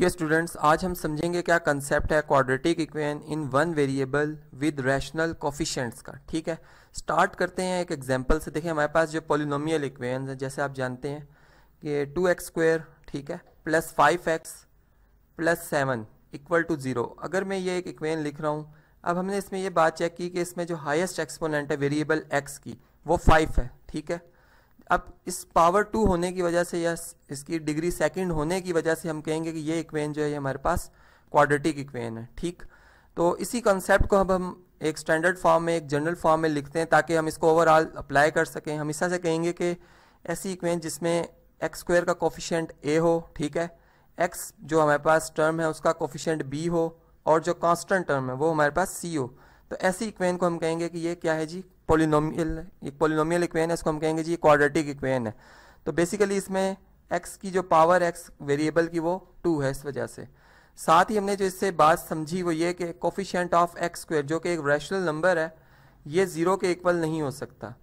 Dear students आज हम समझेंगे क्या कंसेप्ट है quadratic equation in one variable with rational coefficients का। ठीक है? स्टार्ट करते हैं एक एग्जांपल से। देखें हमारे पास जो पोलिनोमियल इक्वेशन है, जैसे आप जानते हैं कि टू एक्स स्क्वेयर ठीक है? Plus five x plus seven equal to zero अगर मैं ये एक इक्वेशन लिख रहा हूँ, अब हमने इसमें ये बात चेक की कि इसमें जो हाइस्ट एक्सपोनेंट है वेरिएबल एक्स की, वो फाइव है, ठीक है? अब इस पावर टू होने की वजह से या इसकी डिग्री सेकंड होने की वजह से हम कहेंगे कि ये इक्वेन जो है हमारे पास क्वाड्रेटिक इक्वेन है, ठीक? तो इसी कॉन्सेप्ट को अब हम एक स्टैंडर्ड फॉर्म में, एक जनरल फॉर्म में लिखते हैं ताकि हम इसको ओवरऑल अप्लाई कर सकें। हम इस से कहेंगे कि ऐसी इक्वेन जिसमें एक्स स्क्वेयर का कोफिशेंट ए हो, ठीक है? एक्स जो हमारे पास टर्म है, उसका कोफिशेंट बी हो और जो कांस्टेंट टर्म है, वो हमारे पास सी हो। तो ऐसी इक्वेन को हम कहेंगे कि ये क्या है जी? पोलिनोमियल एक पोलिनोमियल इक्वेन है, इसको हम कहेंगे जी क्वाड्रेटिक इक्वेन है। तो बेसिकली इसमें एक्स की जो पावर एक्स वेरिएबल की वो टू है इस वजह से। साथ ही हमने जो इससे बात समझी वो ये कि कोफिशियंट ऑफ़ एक्स स्क्वेयर जो कि एक रैशनल नंबर है, ये ज़ीरो के इक्वल नहीं हो सकता।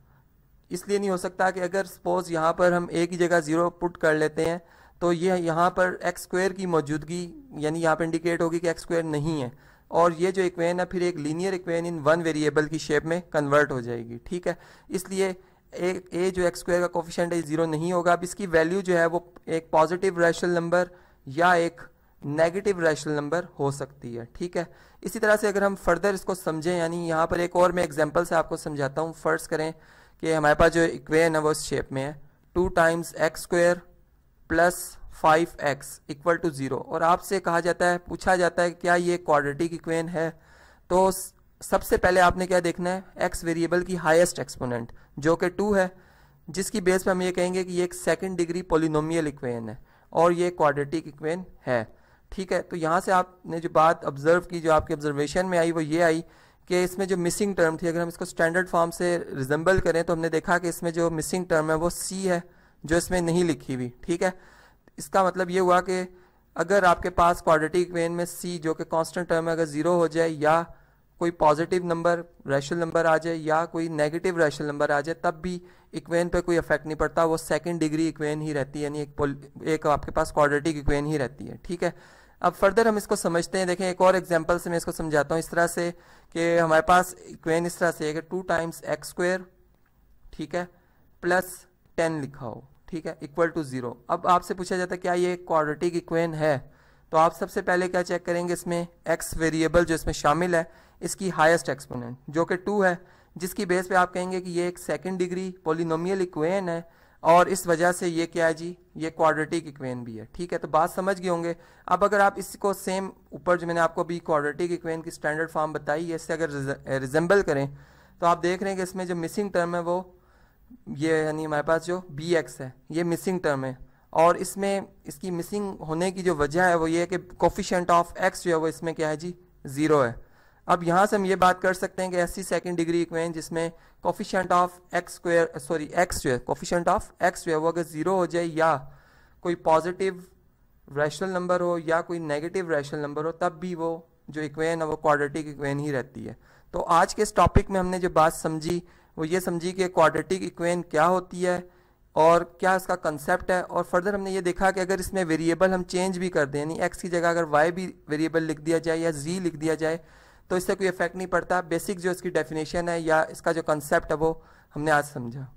इसलिए नहीं हो सकता कि अगर सपोज़ यहाँ पर हम एक ही जगह ज़ीरो पुट कर लेते हैं तो ये यहाँ पर एक्स स्क्वेयर की मौजूदगी, यानी यहाँ पर इंडिकेट होगी कि एक्स स्क्वेयर नहीं है। और ये जो इक्वेन है फिर एक linear equation in one variable की शेप में कन्वर्ट हो जाएगी ठीक है? इसलिए ए, ए जो एक्स स्क्वायर का कोफिशेंट है ज़ीरो नहीं होगा। अब इसकी वैल्यू जो है वो एक पॉजिटिव रैशनल नंबर या एक नेगेटिव रैशनल नंबर हो सकती है ठीक है? इसी तरह से अगर हम फर्दर इसको समझें यानी यहाँ पर एक और मैं एग्ज़ाम्पल से आपको समझाता हूँ। फ़र्स्ट करें कि हमारे पास जो इक्वेन है वो इस शेप में है। Two times x square plus five x equal to zero और आपसे कहा जाता है, पूछा जाता है क्या ये क्वाड्रेटिक इक्वेन है? तो सबसे पहले आपने क्या देखना है? एक्स वेरिएबल की हाईएस्ट एक्सपोनेंट जो कि टू है, जिसकी बेस पर हम ये कहेंगे कि ये एक सेकंड डिग्री पोलिनोमियल इक्वेन है और ये क्वाड्रेटिक इक्वेन है। ठीक है? तो यहाँ से आपने जो बात ऑब्ज़र्व की, जो आपके ऑब्जर्वेशन में आई, वो ये आई कि इसमें जो मिसिंग टर्म थी, अगर हम इसको स्टैंडर्ड फॉर्म से रिजेंबल करें तो हमने देखा कि इसमें जो मिसिंग टर्म है, वो सी है, जो इसमें नहीं लिखी हुई। ठीक है? इसका मतलब ये हुआ कि अगर आपके पास क्वाड्रेटिक वेन में सी जो कि कांस्टेंट टर्म है अगर ज़ीरो हो जाए या कोई पॉजिटिव नंबर रैशनल नंबर आ जाए या कोई नेगेटिव रैशनल नंबर आ जाए, तब भी इक्वेन पे कोई इफ़ेक्ट नहीं पड़ता। वो सेकंड डिग्री इक्वेन ही रहती है, यानी एक एक आपके पास क्वाड्रेटिक इक्वेन ही रहती है, ठीक है? अब फर्दर हम इसको समझते हैं। देखें, एक और एग्जांपल से मैं इसको समझाता हूँ। इस तरह से कि हमारे पास इक्वेन इस तरह से है कि टू टाइम्स एक्स स्क्वेयर ठीक है? प्लस टेन लिखा हो। ठीक है इक्वल टू ज़ीरो अब आपसे पूछा जाता है, क्या ये क्वाड्रेटिक इक्वेन है? तो आप सबसे पहले क्या चेक करेंगे इसमें? एक्स वेरिएबल जो इसमें शामिल है, इसकी हाईएस्ट एक्सपोनेंट जो कि टू है, जिसकी बेस पे आप कहेंगे कि ये एक सेकंड डिग्री पोलिनोमियल इक्वेन है, और इस वजह से ये क्या है जी? ये क्वाड्रेटिक इक्वेन भी है, ठीक है? तो बात समझ गए होंगे। अब अगर आप इसको सेम ऊपर जो मैंने आपको अभी क्वाड्रेटिक इक्वेन की स्टैंडर्ड फॉर्म बताई है, इससे अगर रिजेंबल करें तो आप देख रहे हैं कि इसमें जो मिसिंग टर्म है वो ये यानी हमारे पास जो बी एक्स है, ये मिसिंग टर्म है। और इसमें, इसकी मिसिंग होने की जो वजह है वो ये है कि कोफिशेंट ऑफ़ एक्स जो है वो इसमें क्या है जी? ज़ीरो है। अब यहाँ से हम ये बात कर सकते हैं कि ऐसी सेकेंड डिग्री इक्वेन जिसमें coefficient of x square sorry x जो है कोफिशेंट ऑफ़ एक्स जो है वो अगर ज़ीरो हो जाए या कोई पॉजिटिव रैशनल नंबर हो या कोई नेगेटिव रैशनल नंबर हो, तब भी वो जो इक्वेन है वो क्वाड्रेटिक इक्वेन ही रहती है। तो आज के इस टॉपिक में हमने जो बात समझी वो ये समझी कि क्वाड्रेटिक इक्वेन क्या होती है और क्या इसका कंसेप्ट है? और फर्दर हमने ये देखा कि अगर इसमें वेरिएबल हम चेंज भी कर दें, यानी एक्स की जगह अगर वाई भी वेरिएबल लिख दिया जाए या जी लिख दिया जाए तो इससे कोई इफ़ेक्ट नहीं पड़ता। बेसिक जो इसकी डेफिनेशन है या इसका जो कंसेप्ट है वो हमने आज समझा।